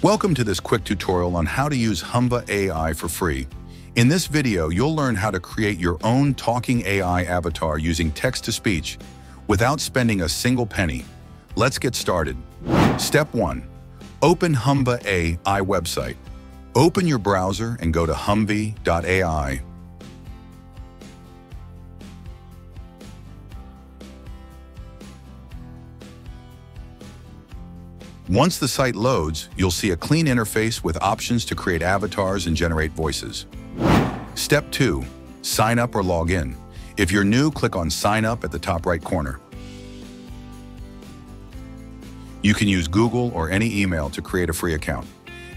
Welcome to this quick tutorial on how to use Humva AI for free. In this video, you'll learn how to create your own talking AI avatar using text-to-speech without spending a single penny. Let's get started. Step 1. Open Humva AI website. Open your browser and go to humva.ai. Once the site loads, you'll see a clean interface with options to create avatars and generate voices. Step 2. Sign up or log in. If you're new, click on Sign Up at the top right corner. You can use Google or any email to create a free account.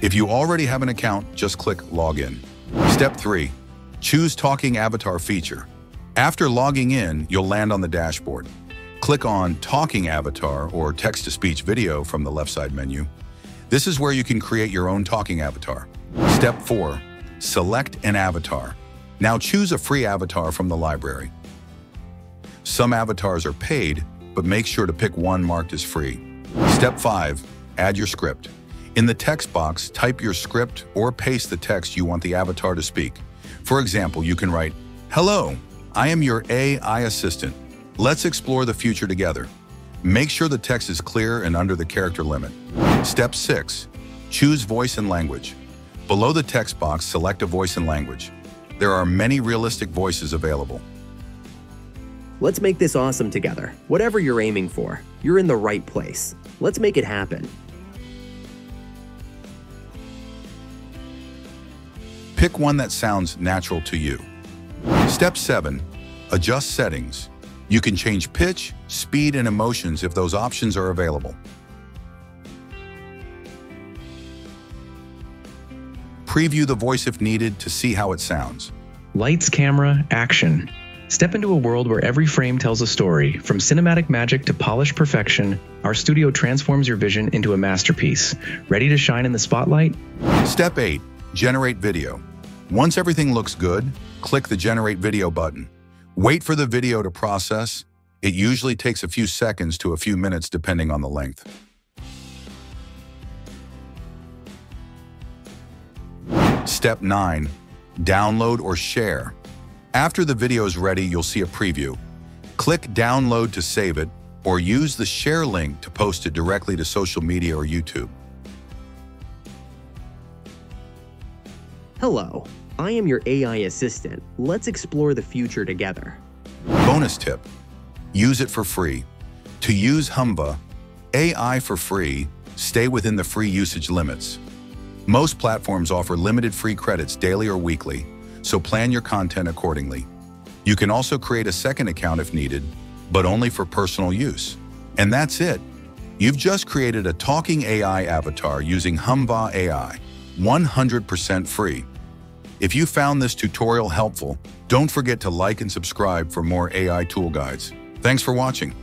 If you already have an account, just click Login. Step 3. Choose Talking Avatar feature. After logging in, you'll land on the dashboard. Click on Talking Avatar or Text-to-Speech Video from the left side menu. This is where you can create your own talking avatar. Step 4. Select an avatar. Now choose a free avatar from the library. Some avatars are paid, but make sure to pick one marked as free. Step 5. Add your script. In the text box, type your script or paste the text you want the avatar to speak. For example, you can write, Hello, I am your AI assistant. Let's explore the future together. Make sure the text is clear and under the character limit. Step 6. Choose voice and language. Below the text box, select a voice and language. There are many realistic voices available. Let's make this awesome together. Whatever you're aiming for, you're in the right place. Let's make it happen. Pick one that sounds natural to you. Step 7. Adjust settings. You can change pitch, speed, and emotions if those options are available. Preview the voice if needed to see how it sounds. Lights, camera, action. Step into a world where every frame tells a story. From cinematic magic to polished perfection, our studio transforms your vision into a masterpiece. Ready to shine in the spotlight? Step 8. Generate video. Once everything looks good, click the Generate Video button. Wait for the video to process. It usually takes a few seconds to a few minutes depending on the length. Step 9. Download or share. After the video is ready, you'll see a preview. Click Download to save it, or use the share link to post it directly to social media or YouTube. Hello, I am your AI assistant. Let's explore the future together. Bonus tip. Use it for free. To use Humva, AI for free, stay within the free usage limits. Most platforms offer limited free credits daily or weekly, so plan your content accordingly. You can also create a second account if needed, but only for personal use. And that's it. You've just created a talking AI avatar using Humva AI, 100% free. If you found this tutorial helpful, don't forget to like and subscribe for more AI tool guides. Thanks for watching.